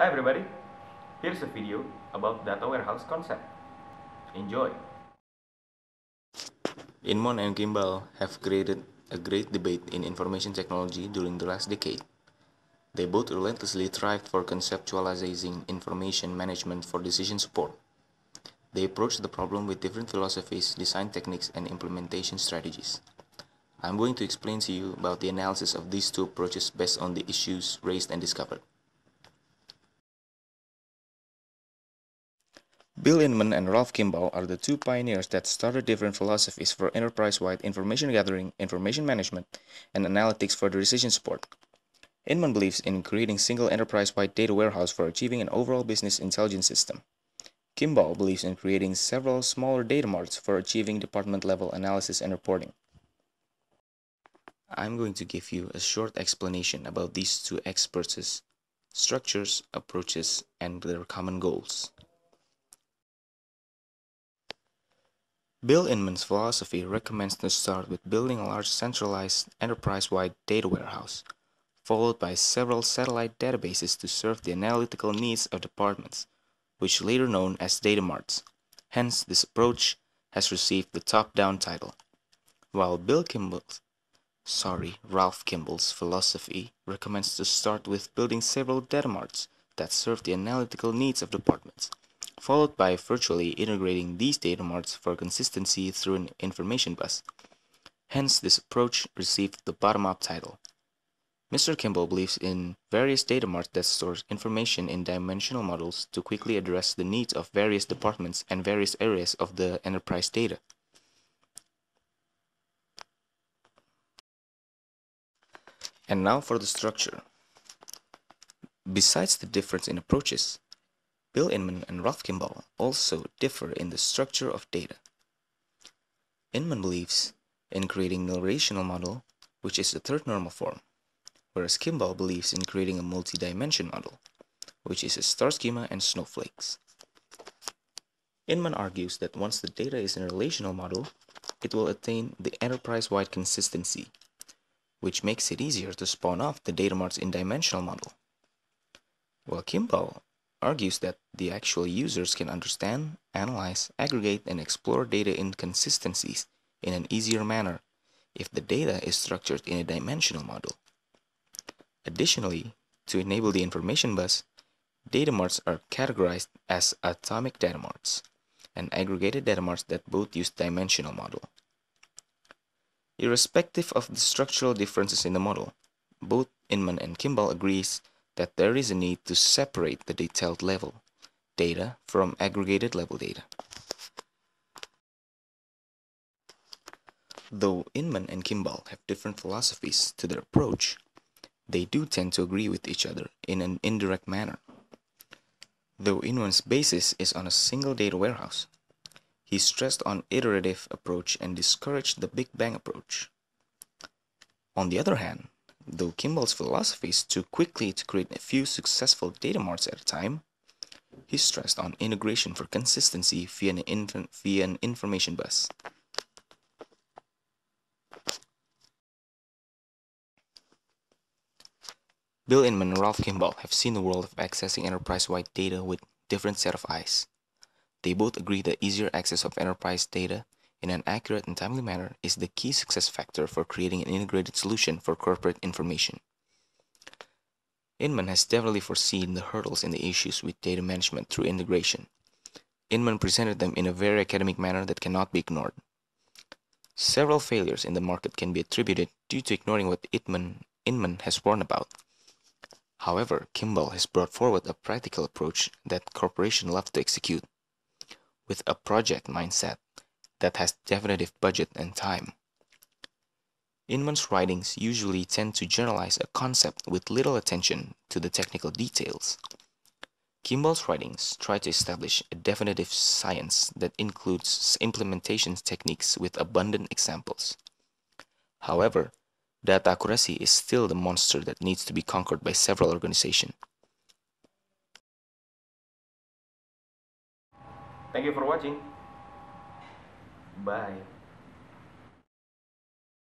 Hi everybody, here's a video about data warehouse concept. Enjoy! Inmon and Kimball have created a great debate in information technology during the last decade. They both relentlessly thrived for conceptualizing information management for decision support. They approached the problem with different philosophies, design techniques, and implementation strategies. I'm going to explain to you about the analysis of these two approaches based on the issues raised and discovered. Bill Inmon and Ralph Kimball are the two pioneers that started different philosophies for enterprise-wide information gathering, information management, and analytics for the decision support. Inmon believes in creating single enterprise-wide data warehouse for achieving an overall business intelligence system. Kimball believes in creating several smaller data marts for achieving department-level analysis and reporting. I'm going to give you a short explanation about these two experts' structures, approaches, and their common goals. Bill Inmon's philosophy recommends to start with building a large centralized enterprise-wide data warehouse followed by several satellite databases to serve the analytical needs of departments, which later known as data marts. Hence, this approach has received the top-down title. While Bill Kimball's, sorry, Ralph Kimball's philosophy recommends to start with building several data marts that serve the analytical needs of departments, followed by virtually integrating these data marts for consistency through an information bus. Hence, this approach received the bottom-up title. Mr. Kimball believes in various data marts that store information in dimensional models to quickly address the needs of various departments and various areas of the enterprise data. And now for the structure. Besides the difference in approaches, Bill Inmon and Ralph Kimball also differ in the structure of data. Inmon believes in creating a relational model, which is the third normal form whereas Kimball believes in creating a multi-dimension model, which is a star schema and snowflakes. Inmon argues that once the data is in a relational model, it will attain the enterprise-wide consistency, which makes it easier to spawn off the data marts in dimensional model. While Kimball argues that the actual users can understand, analyze, aggregate, and explore data inconsistencies in an easier manner if the data is structured in a dimensional model. Additionally, to enable the information bus, data marts are categorized as atomic data marts and aggregated data marts that both use dimensional model. Irrespective of the structural differences in the model, both Inmon and Kimball agrees that there is a need to separate the detailed level data from aggregated level data. Though Inmon and Kimball have different philosophies to their approach, they do tend to agree with each other in an indirect manner. Though Inmon's basis is on a single data warehouse, he stressed on iterative approach and discouraged the Big Bang approach. On the other hand, though Kimball's philosophy is too quickly to create a few successful data marts at a time, he stressed on integration for consistency via an, via an information bus. Bill Inmon and Ralph Kimball have seen the world of accessing enterprise-wide data with different set of eyes. They both agree that easier access of enterprise data in an accurate and timely manner is the key success factor for creating an integrated solution for corporate information. Inmon has definitely foreseen the hurdles and the issues with data management through integration. Inmon presented them in a very academic manner that cannot be ignored. Several failures in the market can be attributed due to ignoring what Inmon, Inmon has warned about. However, Kimball has brought forward a practical approach that corporations love to execute, with a project mindset that has definitive budget and time. Inmon's writings usually tend to generalize a concept with little attention to the technical details. Kimball's writings try to establish a definitive science that includes implementation techniques with abundant examples. However, Data accuracy is still the monster that needs to be conquered by several organizations. Thank you for watching. Bye.